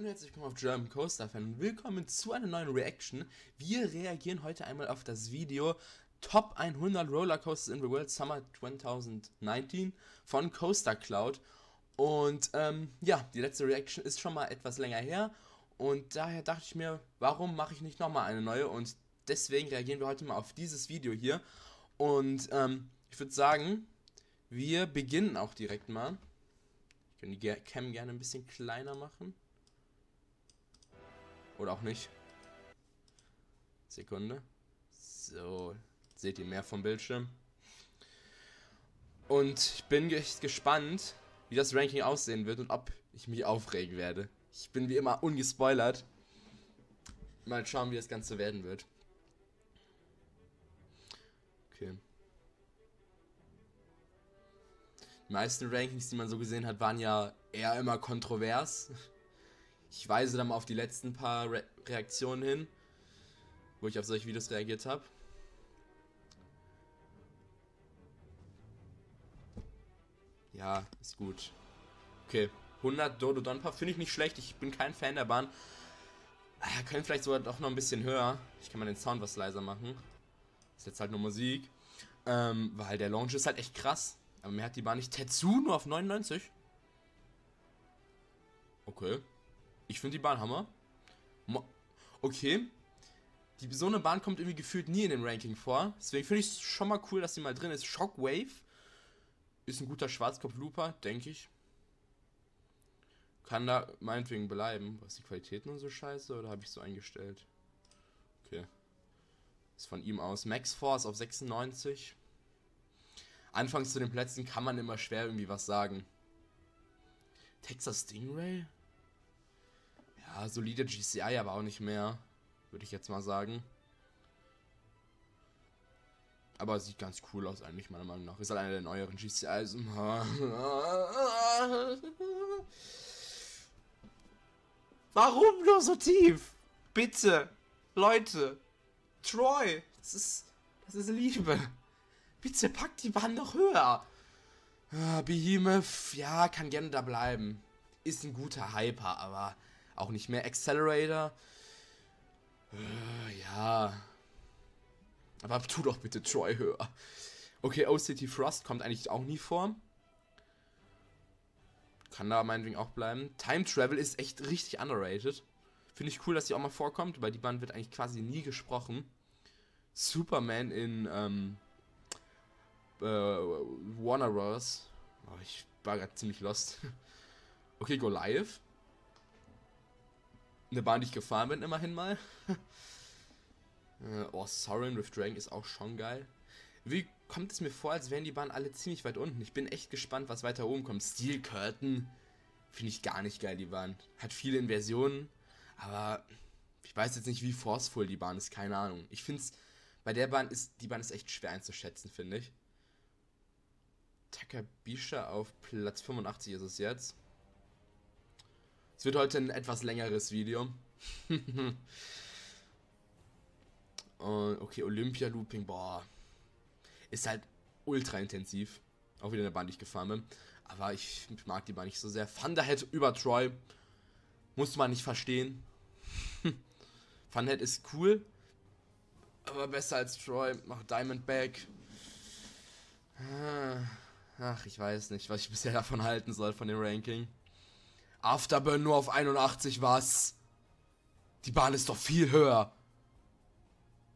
Hallo und herzlich willkommen auf German Coaster Fan und willkommen zu einer neuen Reaction. Wir reagieren heute einmal auf das Video Top 100 Rollercoasters in the World Summer 2019 von Coaster Cloud. Und ähm, ja, die letzte Reaction ist schon mal etwas länger her und daher dachte ich mir, warum mache ich nicht nochmal eine neue und deswegen reagieren wir heute mal auf dieses Video hier. Und ähm, ich würde sagen, wir beginnen auch direkt mal. Ich kann die Cam gerne ein bisschen kleiner machen. Oder auch nicht. Sekunde. So, seht ihr mehr vom Bildschirm. Und ich bin echt gespannt, wie das Ranking aussehen wird und ob ich mich aufregen werde. Ich bin wie immer ungespoilert. Mal schauen, wie das Ganze werden wird. Okay. Die meisten Rankings, die man so gesehen hat, waren ja eher immer kontrovers. Ich weise da mal auf die letzten paar Re Reaktionen hin, wo ich auf solche Videos reagiert habe. Ja, ist gut. Okay, 100 Dodo Donpa finde ich nicht schlecht. Ich bin kein Fan der Bahn. Ah, können vielleicht sogar doch noch ein bisschen höher. Ich kann mal den Sound was leiser machen. Ist jetzt halt nur Musik. Ähm, weil der Launch ist halt echt krass. Aber mir hat die Bahn nicht Tetsu nur auf 99. Okay. Ich finde die Bahn Hammer. Mo okay. Die, so eine Bahn kommt irgendwie gefühlt nie in dem Ranking vor. Deswegen finde ich es schon mal cool, dass sie mal drin ist. Shockwave. Ist ein guter Schwarzkopf-Looper, denke ich. Kann da meinetwegen bleiben. Was die Qualität nun so scheiße oder habe ich so eingestellt? Okay. Ist von ihm aus. Max Force auf 96. Anfangs zu den Plätzen kann man immer schwer irgendwie was sagen. Texas Stingray? Ja, solide GCI, aber auch nicht mehr. Würde ich jetzt mal sagen. Aber sieht ganz cool aus eigentlich, meiner Meinung nach. Ist halt einer der neueren GCIs. Warum nur so tief? Bitte. Leute. Troy. Das ist. Das ist Liebe. Bitte packt die Bahn doch höher. Ah, Behemoth, ja, kann gerne da bleiben. Ist ein guter Hyper, aber auch nicht mehr Accelerator. Äh, ja. Aber tu doch bitte Troy höher. Okay, OCT Frost kommt eigentlich auch nie vor. Kann da meinetwegen auch bleiben. Time Travel ist echt richtig underrated. Finde ich cool, dass sie auch mal vorkommt, weil die Band wird eigentlich quasi nie gesprochen. Superman in ähm, äh, Warner Bros. Oh, ich war gerade ziemlich lost. okay, Go Live. Eine Bahn, die ich gefahren bin, immerhin mal. äh, oh, Sorin with Dragon ist auch schon geil. Wie kommt es mir vor, als wären die Bahnen alle ziemlich weit unten? Ich bin echt gespannt, was weiter oben kommt. Steel Curtain finde ich gar nicht geil, die Bahn. Hat viele Inversionen, aber ich weiß jetzt nicht, wie forceful die Bahn ist, keine Ahnung. Ich finde es, bei der Bahn ist, die Bahn ist echt schwer einzuschätzen, finde ich. Takabisha auf Platz 85 ist es jetzt. Es wird heute ein etwas längeres Video. okay, Olympia Looping, boah. Ist halt ultra intensiv. Auch wieder eine Bahn, die ich gefahren bin. Aber ich mag die Bahn nicht so sehr. Thunderhead über Troy. Muss man nicht verstehen. Thunderhead ist cool. Aber besser als Troy. Mach Diamondback. Ah. Ach, ich weiß nicht, was ich bisher davon halten soll, von dem Ranking. Afterburn nur auf 81, was? Die Bahn ist doch viel höher.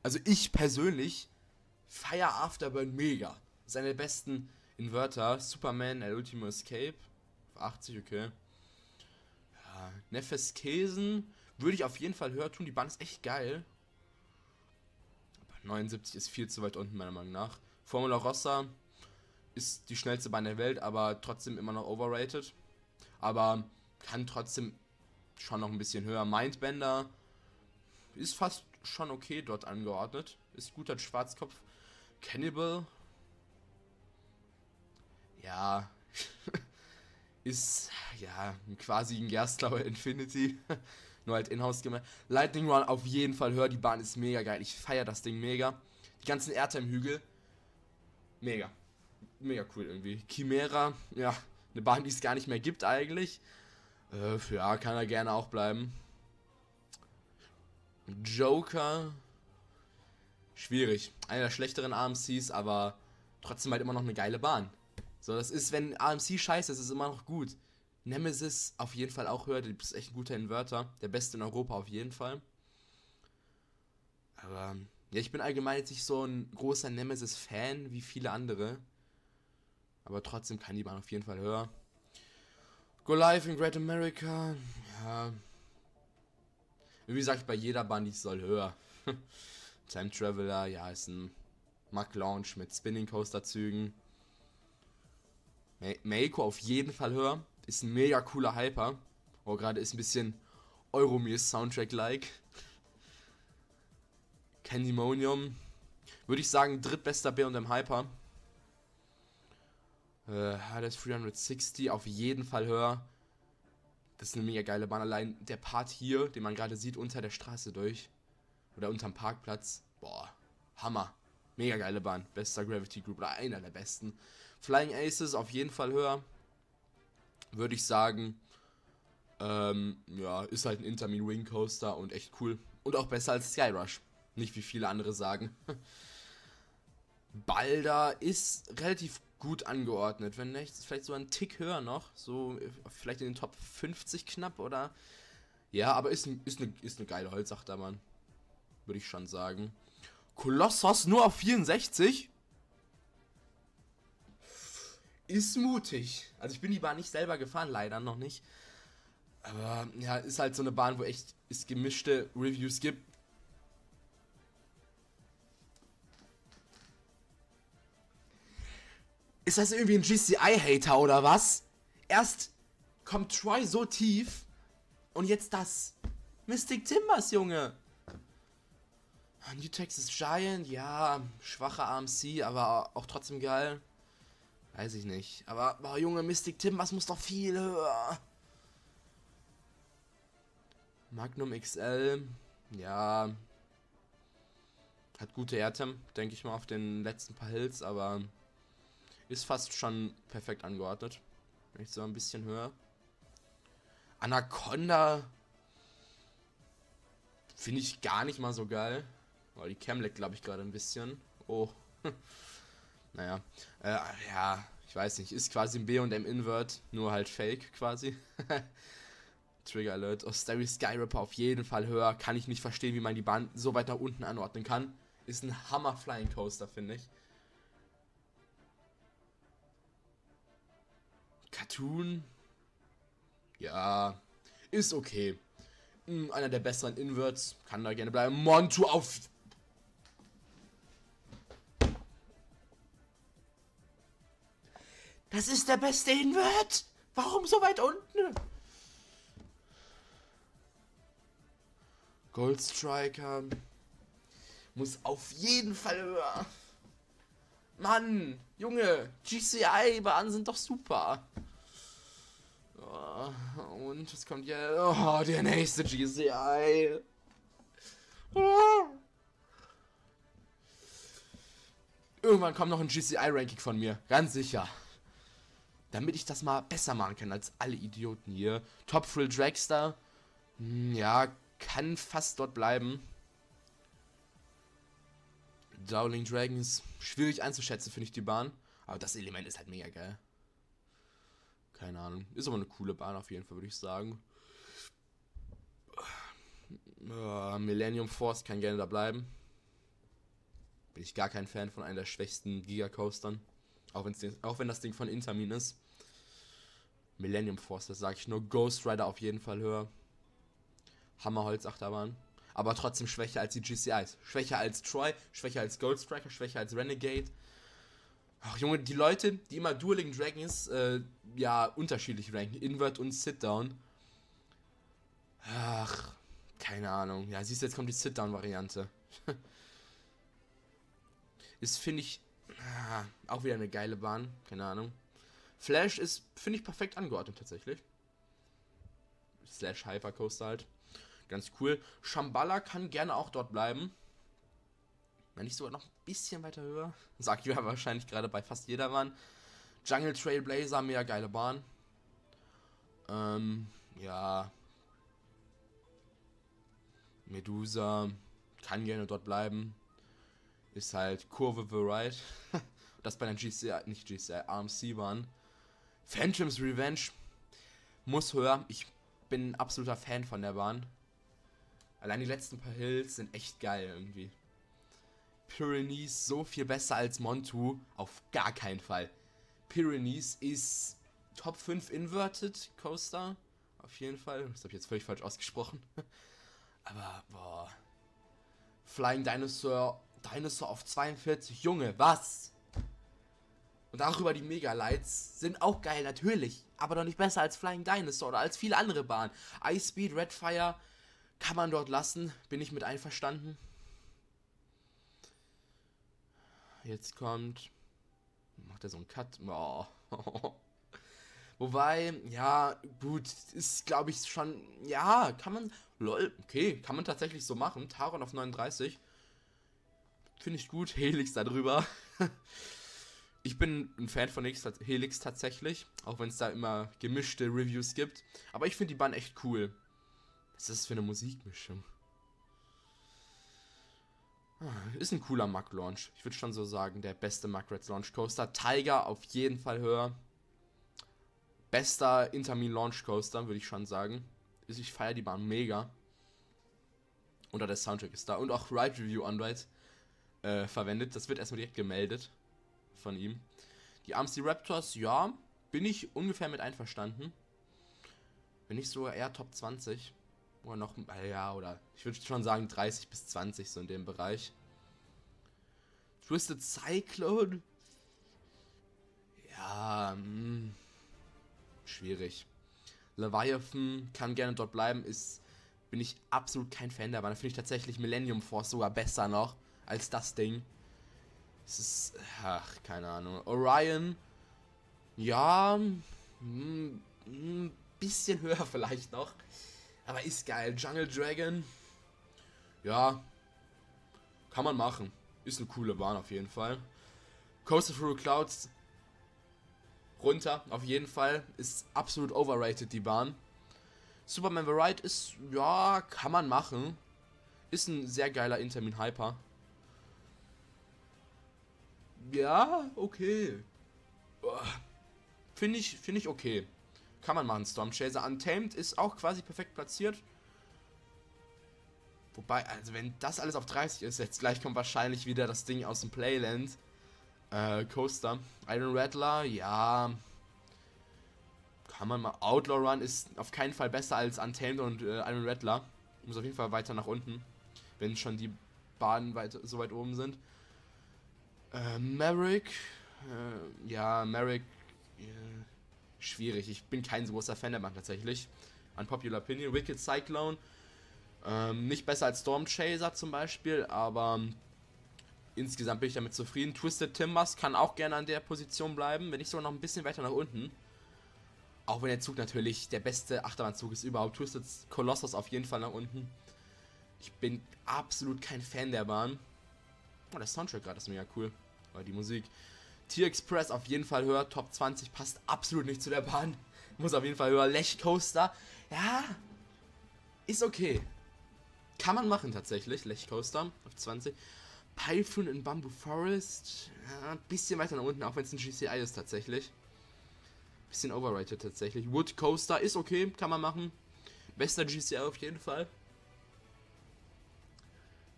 Also ich persönlich feier Afterburn mega. Seine besten Inverter. Superman, El Ultimo Escape. Auf 80, okay. Ja, Nefes Kesen würde ich auf jeden Fall höher tun. Die Bahn ist echt geil. Aber 79 ist viel zu weit unten, meiner Meinung nach. Formula Rossa ist die schnellste Bahn der Welt, aber trotzdem immer noch overrated. Aber kann trotzdem schon noch ein bisschen höher. Mindbender ist fast schon okay dort angeordnet. Ist guter Schwarzkopf. Cannibal. Ja. ist ja quasi ein Gerstlauer Infinity. Nur halt in-house gemacht. Lightning Run auf jeden Fall höher. Die Bahn ist mega geil. Ich feiere das Ding mega. Die ganzen Airtime-Hügel. Mega mega cool irgendwie. Chimera, ja, eine Bahn, die es gar nicht mehr gibt eigentlich. Äh, ja, kann er gerne auch bleiben. Joker. Schwierig. Einer der schlechteren AMCs, aber trotzdem halt immer noch eine geile Bahn. So, das ist, wenn AMC scheiße ist, ist es immer noch gut. Nemesis auf jeden Fall auch höher, du bist echt ein guter Inverter. Der beste in Europa auf jeden Fall. Aber ja, ich bin allgemein jetzt nicht so ein großer Nemesis-Fan wie viele andere. Aber trotzdem kann die Bahn auf jeden Fall höher. Go Live in Great America. Ja. Wie gesagt, bei jeder Bahn, die soll höher. Time Traveler, ja, ist ein Mack Launch mit Spinning Coaster Zügen. Meiko auf jeden Fall höher. Ist ein mega cooler Hyper. Oh, gerade ist ein bisschen Euromir Soundtrack-like. Candymonium. Würde ich sagen, drittbester B&M Hyper. Äh, Hades 360 auf jeden Fall höher. Das ist eine mega geile Bahn. Allein der Part hier, den man gerade sieht, unter der Straße durch. Oder unterm Parkplatz. Boah, Hammer. Mega geile Bahn. Bester Gravity Group oder einer der besten. Flying Aces auf jeden Fall höher. Würde ich sagen. Ähm, ja, ist halt ein Intermin Wing Coaster und echt cool. Und auch besser als Skyrush. Nicht wie viele andere sagen. Balder ist relativ gut angeordnet. Wenn nicht, vielleicht so ein Tick höher noch. So vielleicht in den Top 50 knapp oder. Ja, aber ist, ist, eine, ist eine geile Holzachterbahn. Würde ich schon sagen. Kolossos nur auf 64? Ist mutig. Also ich bin die Bahn nicht selber gefahren, leider noch nicht. Aber ja, ist halt so eine Bahn, wo echt es gemischte Reviews gibt. Ist das irgendwie ein GCI-Hater oder was? Erst kommt Troy so tief und jetzt das. Mystic Timbers, Junge. New Texas Giant, ja, schwacher AMC, aber auch trotzdem geil. Weiß ich nicht. Aber, boah, Junge, Mystic Timbers muss doch viel höher. Magnum XL, ja. Hat gute Airtem, denke ich mal, auf den letzten paar Hills, aber ist fast schon perfekt angeordnet. Vielleicht so ein bisschen höher. Anaconda finde ich gar nicht mal so geil. Oh, die Cam leckt, glaube ich, gerade ein bisschen. Oh. naja. Äh, ja, ich weiß nicht. Ist quasi ein B&M Invert, nur halt Fake quasi. Trigger Alert. Oh, Starry Skyripper auf jeden Fall höher. Kann ich nicht verstehen, wie man die Bahn so weit nach unten anordnen kann. Ist ein Hammer Flying Coaster, finde ich. Cartoon. Ja, ist okay. Hm, einer der besseren Inverts. Kann da gerne bleiben. Montu auf. Das ist der beste Invert. Warum so weit unten? Gold Striker. Muss auf jeden Fall höher. Mann, Junge, GCI-Bahnen sind doch super. Und was kommt jetzt? Oh, der nächste GCI. Irgendwann kommt noch ein GCI-Ranking von mir, ganz sicher. Damit ich das mal besser machen kann als alle Idioten hier. Top Frill Dragster. Hm, ja, kann fast dort bleiben. Dowling Dragons, schwierig einzuschätzen, finde ich die Bahn. Aber das Element ist halt mega geil. Keine Ahnung. Ist aber eine coole Bahn auf jeden Fall, würde ich sagen. Millennium Force kann gerne da bleiben. Bin ich gar kein Fan von einer der schwächsten Gigacoastern. Auch, auch wenn das Ding von Intermin ist. Millennium Force, das sage ich nur. Ghost Rider auf jeden Fall höher. Hammerholz Achterbahn aber trotzdem schwächer als die GCIs. Schwächer als Troy, schwächer als Gold Striker, schwächer als Renegade. Ach Junge, die Leute, die immer Dueling Dragons äh, ja unterschiedlich ranken, Invert und Sit-Down. Ach, keine Ahnung. Ja, siehst du, jetzt kommt die Sit-Down-Variante. ist, finde ich, ah, auch wieder eine geile Bahn. Keine Ahnung. Flash ist, finde ich, perfekt angeordnet tatsächlich. Slash Hypercoaster halt. Ganz cool. Shambhala kann gerne auch dort bleiben. Wenn nicht sogar noch ein bisschen weiter höher. Sagt ja wahrscheinlich gerade bei fast jedermann. Jungle Trailblazer, mega geile Bahn. Ähm, ja. Medusa kann gerne dort bleiben. Ist halt Kurve the Right. das bei den GCI, nicht GCI, RMC waren. Phantoms Revenge muss höher. Ich bin ein absoluter Fan von der Bahn. Allein die letzten paar Hills sind echt geil irgendwie. Pyrenees so viel besser als Montu? Auf gar keinen Fall. Pyrenees ist Top 5 Inverted Coaster. Auf jeden Fall. Das habe ich jetzt völlig falsch ausgesprochen. Aber, boah. Flying Dinosaur, Dinosaur auf 42. Junge, was? Und darüber die Mega-Lights sind auch geil, natürlich. Aber doch nicht besser als Flying Dinosaur oder als viele andere Bahnen. Ice Speed, Redfire kann man dort lassen. Bin ich mit einverstanden. Jetzt kommt. Macht er so einen Cut? Oh. Wobei, ja, gut, ist glaube ich schon. Ja, kann man. Lol, okay, kann man tatsächlich so machen. Taron auf 39. Finde ich gut. Helix da drüber. Ich bin ein Fan von Helix tatsächlich, auch wenn es da immer gemischte Reviews gibt. Aber ich finde die Bahn echt cool. Was ist das für eine Musikmischung? Ah, ist ein cooler Mack Launch. Ich würde schon so sagen, der beste Mack Reds Launch Coaster. Tiger auf jeden Fall höher. Bester Intermin Launch Coaster, würde ich schon sagen. Ich feiere die Bahn mega. Oder der Soundtrack ist da. Und auch Ride Review Ride äh, verwendet. Das wird erstmal direkt gemeldet von ihm. Die AMC Raptors, ja, bin ich ungefähr mit einverstanden. Bin ich sogar eher Top 20. Oder noch, ja, oder ich würde schon sagen 30 bis 20, so in dem Bereich. Twisted Cyclone. Ja, mh, hm, schwierig. Leviathan kann gerne dort bleiben, ist, bin ich absolut kein Fan dabei. Da finde ich tatsächlich Millennium Force sogar besser noch als das Ding. Es ist. Ach, keine Ahnung. Orion. Ja. Ein hm, hm, bisschen höher vielleicht noch. Aber ist geil. Jungle Dragon. Ja. Kann man machen. Ist eine coole Bahn auf jeden Fall. Coaster Through Clouds. Runter, auf jeden Fall. Ist absolut overrated, die Bahn. Superman the Ride ist, ja, kann man machen. Ist ein sehr geiler Intermin Hyper. Ja, okay. Finde ich, find ich okay. Kann man machen, Storm Chaser. Untamed ist auch quasi perfekt platziert. Wobei, also wenn das alles auf 30 ist, jetzt gleich kommt wahrscheinlich wieder das Ding aus dem Playland. Äh, Coaster. Iron Rattler, ja. Kann man mal. Outlaw Run ist auf keinen Fall besser als Untamed und äh, Iron Rattler. Muss auf jeden Fall weiter nach unten. Wenn schon die Bahnen weit, so weit oben sind. Äh, Merrick. Äh, ja, Merrick. Schwierig. Ich bin kein so großer Fan der Bank tatsächlich. Unpopular Opinion. Wicked Cyclone. Ähm, nicht besser als Storm Chaser zum Beispiel, aber insgesamt bin ich damit zufrieden. Twisted Timbers kann auch gerne an der Position bleiben, wenn nicht sogar noch ein bisschen weiter nach unten. Auch wenn der Zug natürlich der beste Achterbahnzug ist überhaupt. Twisted Colossus auf jeden Fall nach unten. Ich bin absolut kein Fan der Bahn. Oh, der Soundtrack gerade ist mega cool. Oder die Musik. T-Express auf jeden Fall höher. Top 20 passt absolut nicht zu der Bahn. Muss auf jeden Fall höher. Lech Coaster. Ja. Ist okay. Kann man machen tatsächlich. Lech Coaster auf 20. Python in Bamboo Forest. Ja, ein bisschen weiter nach unten, auch wenn es ein GCI ist tatsächlich. Bisschen overrated tatsächlich. Wood Coaster ist okay, kann man machen. Bester GCI auf jeden Fall.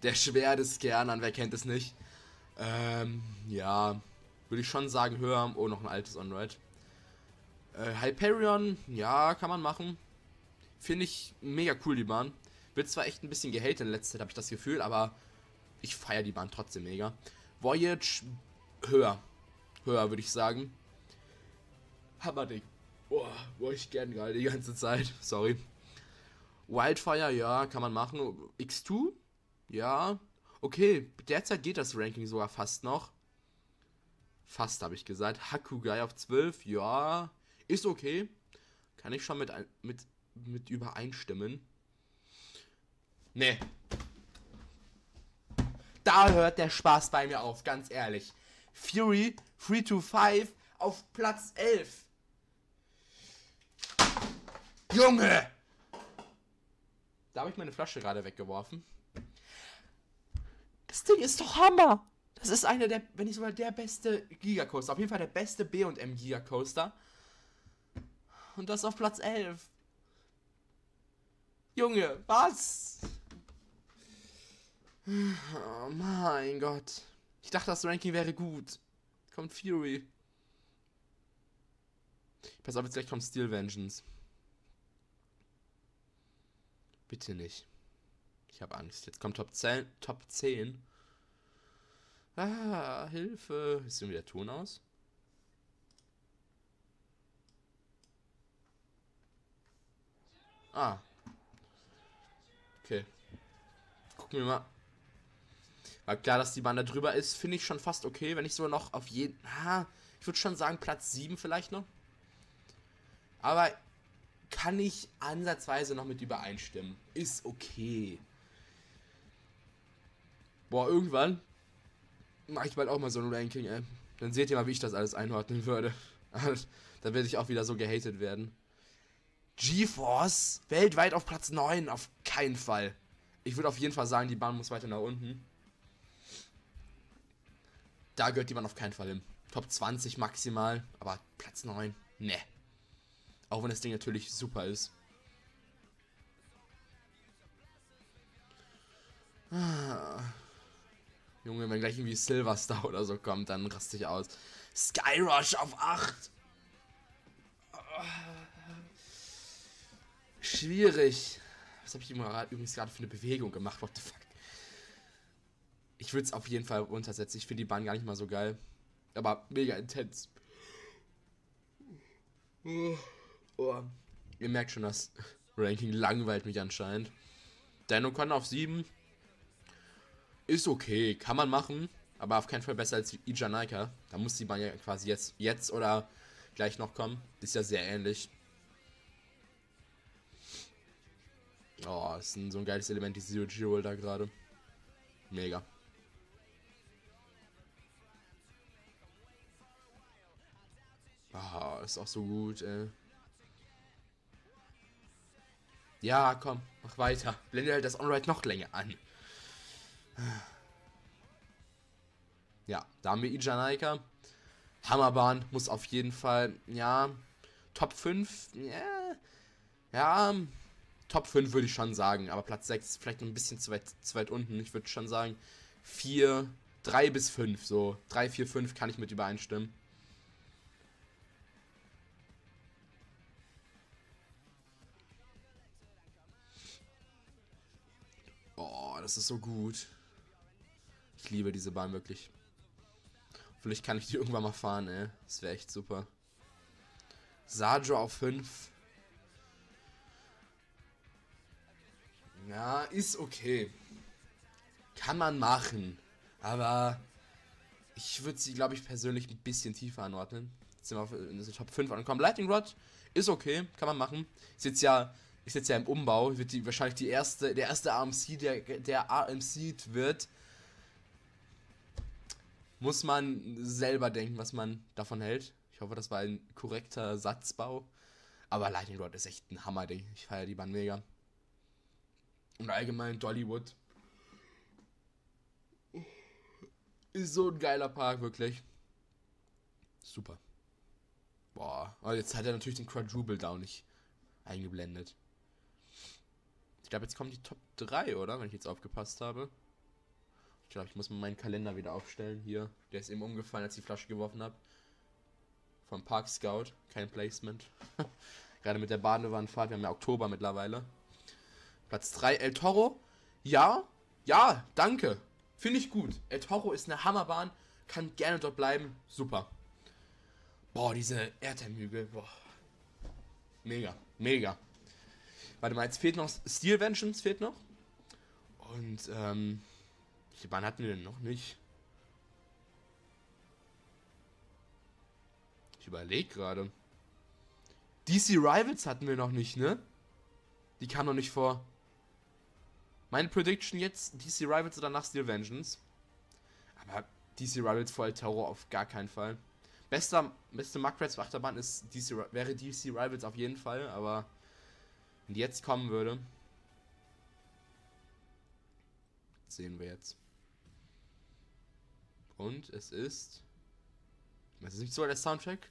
Der Schwer des Kernern, wer kennt es nicht. Ähm, ja, würde ich schon sagen, höher. Oh, noch ein altes On-Ride. Äh, Hyperion, ja, kann man machen. Finde ich mega cool, die Bahn. Wird zwar echt ein bisschen gehatet in letzter Zeit, habe ich das Gefühl, aber ich feiere die Bahn trotzdem mega. Voyage, höher. Höher, würde ich sagen. Hammerding. Boah, boah, ich gern geil die ganze Zeit. Sorry. Wildfire, ja, kann man machen. X2, ja, Okay, derzeit geht das Ranking sogar fast noch. Fast habe ich gesagt. Hakugai auf 12, ja, ist okay. Kann ich schon mit, mit, mit übereinstimmen. Nee. Da hört der Spaß bei mir auf, ganz ehrlich. Fury 3 to 5 auf Platz 11. Junge! Da habe ich meine Flasche gerade weggeworfen. Das Ding ist doch Hammer! Das ist einer der, wenn nicht sogar der beste Gigacoaster. Auf jeden Fall der beste B&M Gigacoaster. Und das auf Platz 11. Junge, was? Oh mein Gott. Ich dachte, das Ranking wäre gut. Kommt Fury. Pass auf, jetzt gleich kommt Steel Vengeance. Bitte nicht. Ich habe Angst. Jetzt kommt Top 10. Top 10. Ah, Hilfe. Ist irgendwie der Ton aus? Ah. Okay. Gucken wir mal. War klar, dass die Bahn da drüber ist, finde ich schon fast okay, wenn ich so noch auf jeden. Ah, ich würde schon sagen, Platz 7 vielleicht noch. Aber kann ich ansatzweise noch mit übereinstimmen. Ist okay. Boah, irgendwann mache ich bald auch mal so ein Ranking, ey. Dann seht ihr mal, wie ich das alles einordnen würde. da werde ich auch wieder so gehatet werden. GeForce weltweit auf Platz 9, auf keinen Fall. Ich würde auf jeden Fall sagen, die Bahn muss weiter nach unten. Da gehört die Bahn auf keinen Fall hin. Top 20 maximal, aber Platz 9, ne. Auch wenn das Ding natürlich super ist. Ah. Junge, wenn gleich irgendwie Silverstar oder so kommt, dann raste ich aus. Skyrush auf 8. Schwierig. Was habe ich übrigens gerade für eine Bewegung gemacht? What the fuck? Ich würde es auf jeden Fall runtersetzen. Ich finde die Bahn gar nicht mal so geil. Aber mega intens. Oh. Ihr merkt schon, das Ranking langweilt mich anscheinend. Dino Con auf 7 ist okay, kann man machen, aber auf keinen Fall besser als Ijanaika. Da muss die Bahn ja quasi jetzt, jetzt oder gleich noch kommen. Ist ja sehr ähnlich. Oh, ist ein, so ein geiles Element, die Zero G da gerade. Mega. Ah, oh, ist auch so gut, ey. Ja, komm, mach weiter. Blende halt das On-Ride noch länger an. Ja, da haben wir Ijanaika. Hammerbahn muss auf jeden Fall, ja, Top 5, ja, ja, Top 5 würde ich schon sagen, aber Platz 6 vielleicht noch ein bisschen zu weit, zu weit unten. Ich würde schon sagen 4, 3 bis 5, so 3, 4, 5 kann ich mit übereinstimmen. Oh, das ist so gut. Ich liebe diese Bahn wirklich. Vielleicht kann ich die irgendwann mal fahren, ey. Das wäre echt super. Sajo auf 5. Ja, ist okay. Kann man machen. Aber ich würde sie, glaube ich, persönlich ein bisschen tiefer anordnen. Jetzt sind wir in der Top 5 angekommen. Lightning Rod ist okay, kann man machen. Ist jetzt ja, ist jetzt ja im Umbau. Wird die wahrscheinlich die erste, der erste AMC, der, der AMC wird. Muss man selber denken, was man davon hält. Ich hoffe, das war ein korrekter Satzbau. Aber Lightning Rod ist echt ein Hammer-Ding. Ich feiere die Bahn mega. Und allgemein Dollywood. Ist so ein geiler Park, wirklich. Super. Boah, aber jetzt hat er natürlich den Quadruple Down nicht eingeblendet. Ich glaube, jetzt kommen die Top 3, oder? Wenn ich jetzt aufgepasst habe. Ich glaube, ich muss mal meinen Kalender wieder aufstellen. Hier, der ist eben umgefallen, als ich die Flasche geworfen habe. Vom Park Scout. Kein Placement. Gerade mit der Badewanfahrt. Wir haben ja Oktober mittlerweile. Platz 3, El Toro. Ja, ja, danke. Finde ich gut. El Toro ist eine Hammerbahn. Kann gerne dort bleiben. Super. Boah, diese Erdtermhügel. Boah. Mega, mega. Warte mal, jetzt fehlt noch Steel Vengeance, fehlt noch. Und, ähm, welche Bahn hatten wir denn noch nicht? Ich überlege gerade. DC Rivals hatten wir noch nicht, ne? Die kam noch nicht vor. Meine Prediction jetzt, DC Rivals oder nach Steel Vengeance. Aber DC Rivals vor El Terror auf gar keinen Fall. Bester, beste Muckrats Achterbahn ist DC, wäre DC Rivals auf jeden Fall, aber Und jetzt kommen würde. sehen wir jetzt. Und es ist. Es ist nicht so der Soundtrack?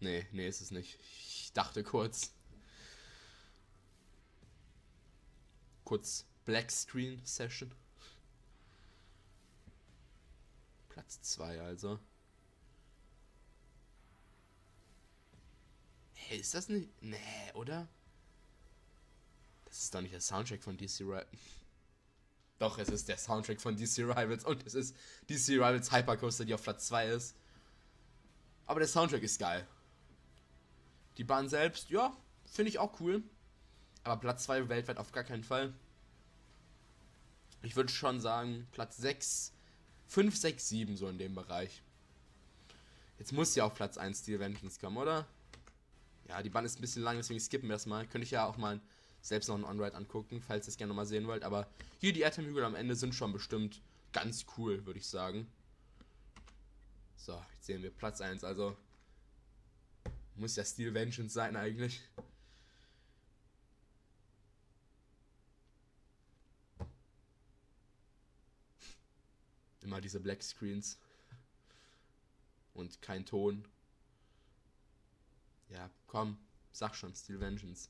Nee, nee, ist es nicht. Ich dachte kurz. Kurz Black Screen Session. Platz 2 also. Hey, ist das nicht. Nee, oder? Das ist doch nicht der Soundtrack von DC Rap. Doch, es ist der Soundtrack von DC Rivals und es ist DC Rivals Hypercoaster, die auf Platz 2 ist. Aber der Soundtrack ist geil. Die Bahn selbst, ja, finde ich auch cool. Aber Platz 2 weltweit auf gar keinen Fall. Ich würde schon sagen, Platz 6, 5, 6, 7 so in dem Bereich. Jetzt muss ja auf Platz 1 Steel Vengeance kommen, oder? Ja, die Bahn ist ein bisschen lang, deswegen skippen wir das mal. Könnte ich ja auch mal selbst noch ein On-Ride angucken, falls ihr es gerne nochmal sehen wollt. Aber hier die Atom-Hügel am Ende sind schon bestimmt ganz cool, würde ich sagen. So, jetzt sehen wir Platz 1. Also muss ja Steel Vengeance sein eigentlich. Immer diese Black Screens. Und kein Ton. Ja, komm, sag schon, Steel Vengeance.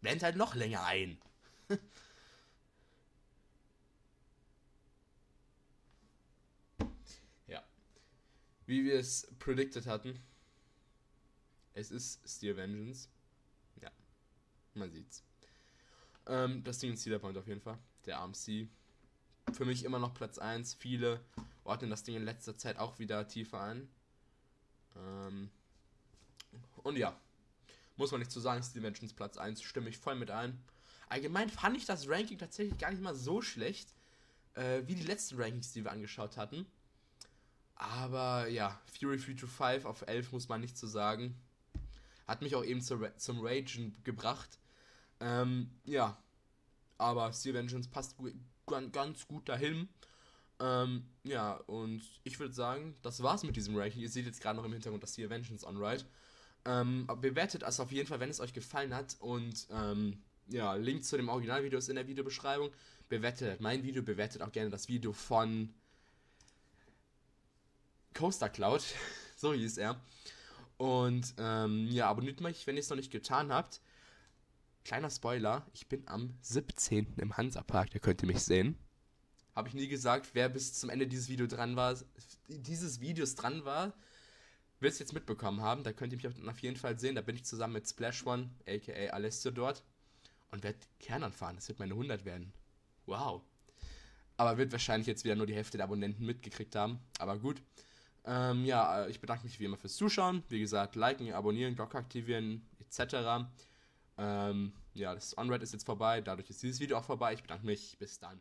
Blend halt noch länger ein. ja. Wie wir es predicted hatten. Es ist Steel Vengeance. Ja. Man sieht's. Ähm, das Ding ist Cedar Point auf jeden Fall. Der AMC. Für mich immer noch Platz 1. Viele ordnen das Ding in letzter Zeit auch wieder tiefer ein. Ähm, und ja, muss man nicht zu sagen, Steel Dimensions Platz 1, stimme ich voll mit ein. Allgemein fand ich das Ranking tatsächlich gar nicht mal so schlecht, äh, wie die letzten Rankings, die wir angeschaut hatten. Aber ja, Fury 3 to 5 auf 11 muss man nicht zu sagen. Hat mich auch eben zu, zum Ragen gebracht. Ähm, ja, aber Steel Vengeance passt ganz gut dahin. Ähm, ja, und ich würde sagen, das war's mit diesem Ranking. Ihr seht jetzt gerade noch im Hintergrund das Steel Vengeance on Right. Ähm, bewertet es auf jeden Fall, wenn es euch gefallen hat. Und ähm, ja, Link zu dem Originalvideo ist in der Videobeschreibung. Bewertet mein Video, bewertet auch gerne das Video von Coaster Cloud. so hieß er. Und ähm, ja, abonniert mich, wenn ihr es noch nicht getan habt. Kleiner Spoiler, ich bin am 17. im Hansapark, da könnt ihr mich sehen. Habe ich nie gesagt, wer bis zum Ende dieses Video dran war, dieses Videos dran war, wird es jetzt mitbekommen haben. Da könnt ihr mich auf jeden Fall sehen. Da bin ich zusammen mit Splash One, aka Alessio dort. Und werde Kernern fahren. Das wird meine 100 werden. Wow. Aber wird wahrscheinlich jetzt wieder nur die Hälfte der Abonnenten mitgekriegt haben. Aber gut. Ähm, ja, ich bedanke mich wie immer fürs Zuschauen. Wie gesagt, liken, abonnieren, Glocke aktivieren, etc. Ähm, ja, das On-Red ist jetzt vorbei. Dadurch ist dieses Video auch vorbei. Ich bedanke mich. Bis dann.